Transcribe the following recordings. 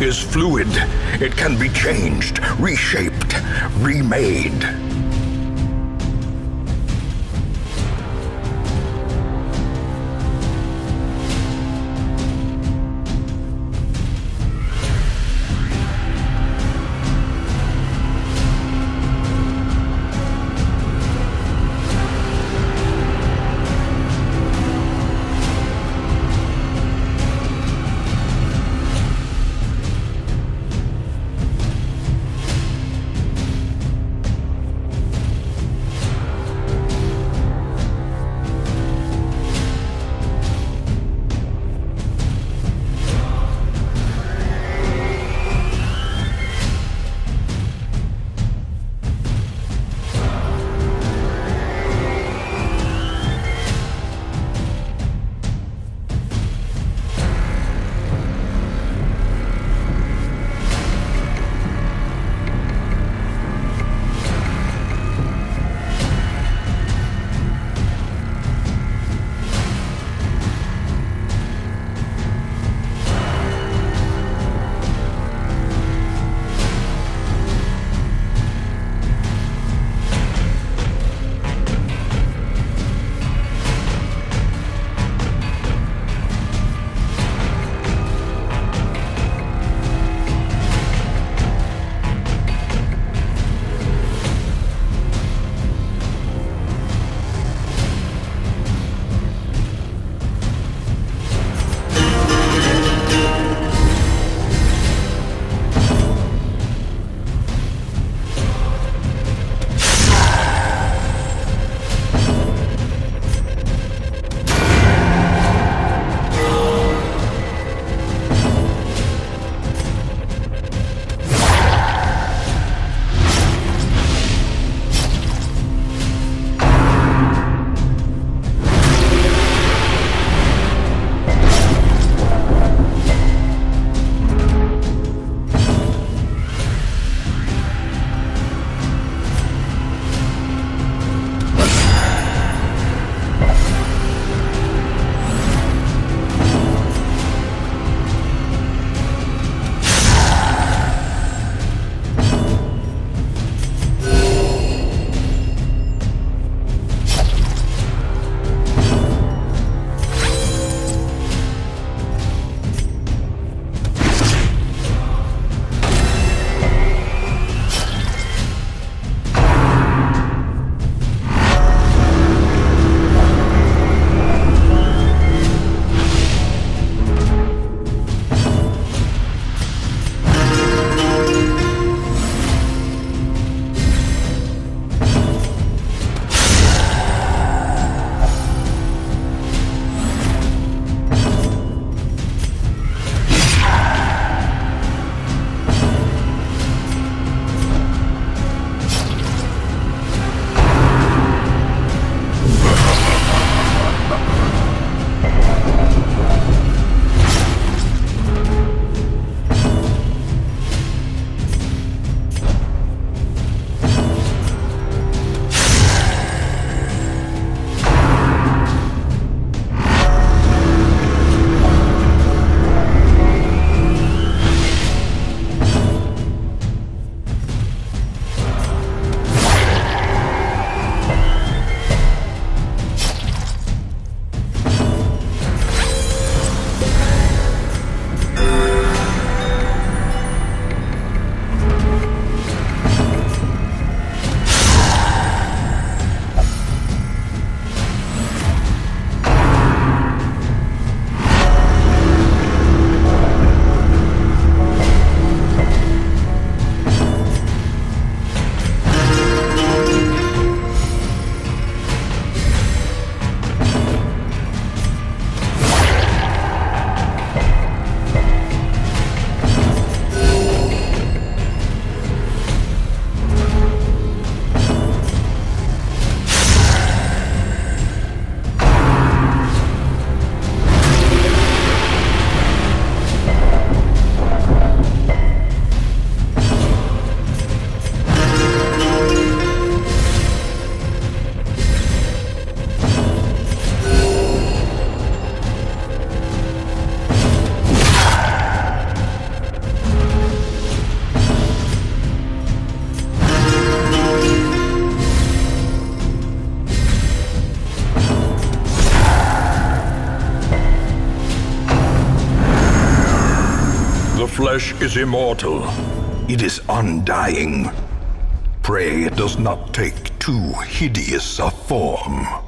is fluid. It can be changed, reshaped, remade. Flesh is immortal. It is undying. Pray it does not take too hideous a form.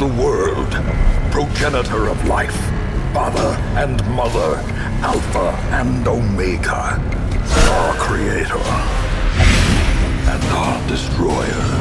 The world, progenitor of life, father and mother, alpha and omega, our creator and our destroyer.